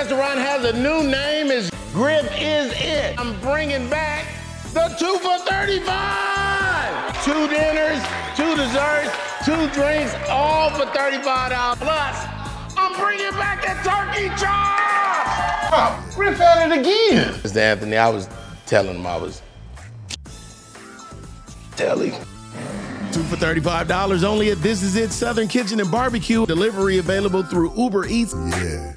restaurant has a new name. It's Griff is It. I'm bringing back the two for 35. Two dinners, two desserts, two drinks, all for $35. Plus, I'm bringing back the turkey chops. Oh, Griff at it again. Mr. Anthony, I was telling him I was telling. Two for $35 only at This Is It Southern Kitchen and Barbecue. Delivery available through Uber Eats. Yeah.